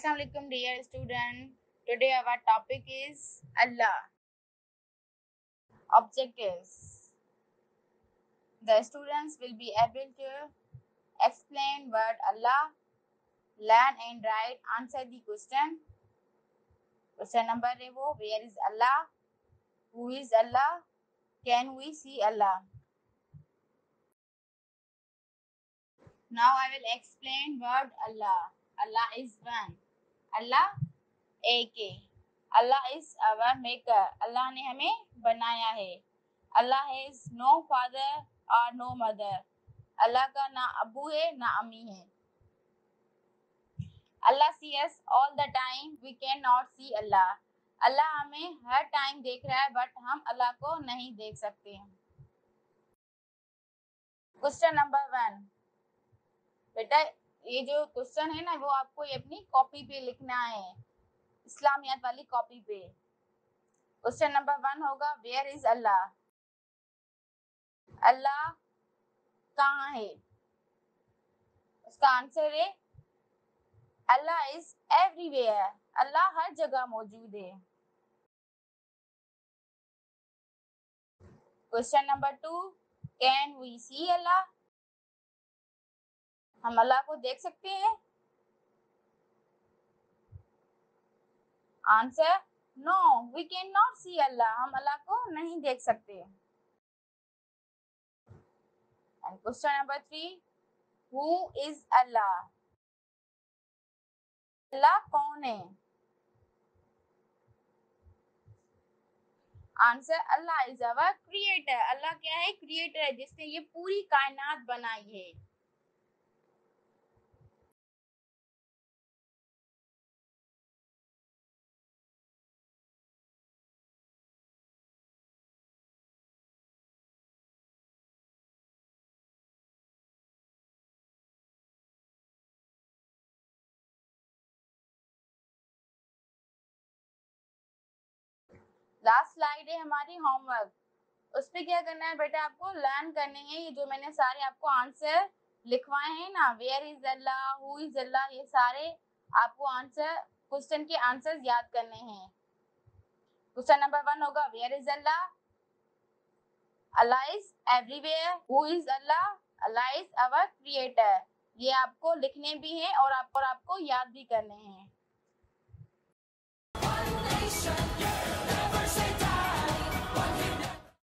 Assalamu alaikum dear student. Today our topic is Allah. Objectives. The students will be able to explain word Allah, learn and write, answer the question. Question number है where is Allah? Who is Allah? Can we see Allah? Now I will explain word Allah. Allah is one. Allah एक है। अल्लाह is our maker अल्लाह ने हमें बनाया है। Allah has no father और no mother. अल्लाह का ना अबू है, ना अम्मी है। Allah sees all the time. We can not see Allah. अल्लाह हमें हर टाइम देख रहा है बट हम अल्लाह को नहीं देख सकते क्वेश्चन नंबर वन बेटा ये जो क्वेश्चन है ना, वो आपको ये अपनी कॉपी पे लिखना है। इस्लामियात वाली कॉपी पे। क्वेश्चन नंबर वन होगा वेयर इज़ अल्लाह अल्लाह कहाँ है? उसका आंसर है अल्लाह इज़ एवरीवेयर अल्लाह हर जगह मौजूद है। Question number two can we see Allah हम अल्लाह को देख सकते हैं? Answer no we can not see Allah. हम अल्लाह को नहीं देख सकते। And question number three who is Allah? अल्लाह कौन है? Answer Allah is our creator अल्लाह क्या है? क्रिएटर है, जिसने ये पूरी कायनात बनाई है। लास्ट स्लाइड है हमारी होमवर्क उस पर क्या करना है बेटा आपको? लर्न करने हैं ये जो मैंने सारे आपको आंसर लिखवाए हैं ना. Where is Allah who is Allah ये सारे आपको आंसर क्वेश्चन के आंसर याद करने हैं. क्वेश्चन नंबर वन होगा where is Allah Allah is everywhere who is Allah Allah is our creator ये आपको लिखने भी हैं और आप और आपको याद भी करने हैं.